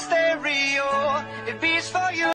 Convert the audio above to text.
stereo. It beats for you.